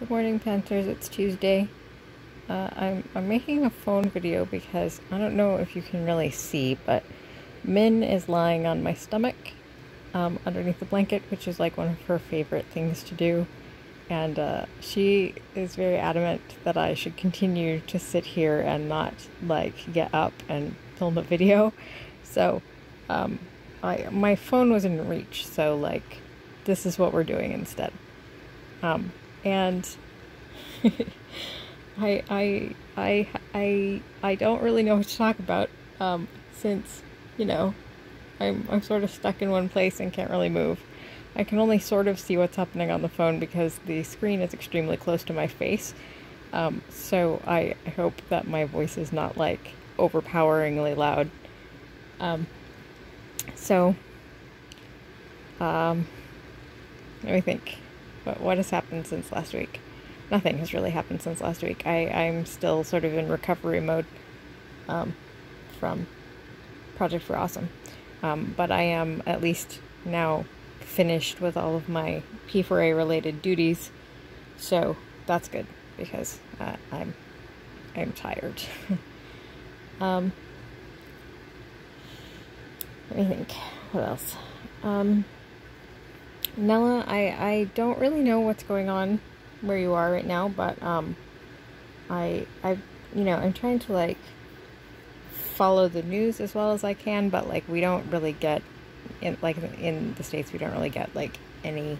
Good morning, Panthers. It's Tuesday. Uh, I'm, I'm making a phone video because I don't know if you can really see, but Min is lying on my stomach um, underneath the blanket, which is like one of her favorite things to do. And uh, she is very adamant that I should continue to sit here and not like get up and film a video. So um, I, my phone was in reach, so like this is what we're doing instead. Um, and I, I, I, I, I don't really know what to talk about um, since, you know, I'm, I'm sort of stuck in one place and can't really move. I can only sort of see what's happening on the phone because the screen is extremely close to my face. Um, so I, hope that my voice is not like overpoweringly loud. Um, so, um, let me think. What, what has happened since last week? Nothing has really happened since last week. I, I'm still sort of in recovery mode um, from Project for Awesome. Um, but I am at least now finished with all of my P4A related duties. So that's good because uh, I'm I'm tired. um, let me think. What else? Um, Nella, I, I don't really know what's going on where you are right now, but um, I I you know I'm trying to like follow the news as well as I can, but like we don't really get in like in the states we don't really get like any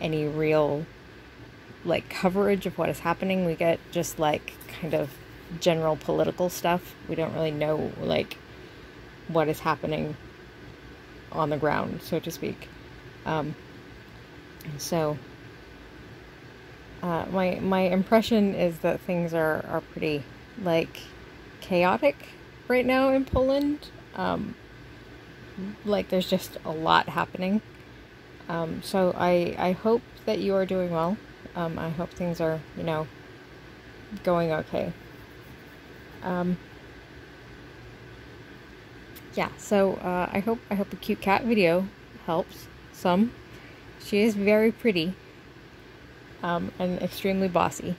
any real like coverage of what is happening. We get just like kind of general political stuff. We don't really know like what is happening on the ground, so to speak. Um, so uh, my my impression is that things are are pretty like chaotic right now in Poland. Um, like there's just a lot happening. Um, so I I hope that you are doing well. Um, I hope things are you know going okay. Um, yeah. So uh, I hope I hope a cute cat video helps some. She is very pretty um, and extremely bossy.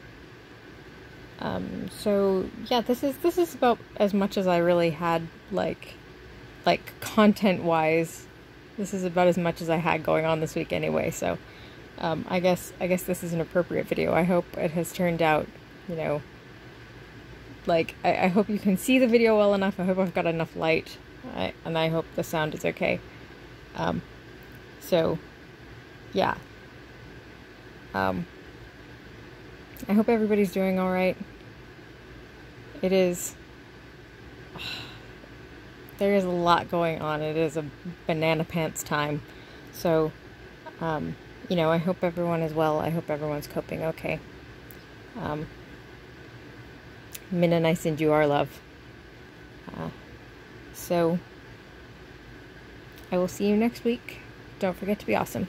Um, so yeah, this is this is about as much as I really had like like content wise. This is about as much as I had going on this week anyway. So um, I guess I guess this is an appropriate video. I hope it has turned out, you know, like I, I hope you can see the video well enough. I hope I've got enough light, I, and I hope the sound is okay. Um, so yeah. Um, I hope everybody's doing all right. It is. There is a lot going on. It is a banana pants time. So, um, you know, I hope everyone is well. I hope everyone's coping okay. Um, Min and I send you our love. Uh, so, I will see you next week. Don't forget to be awesome.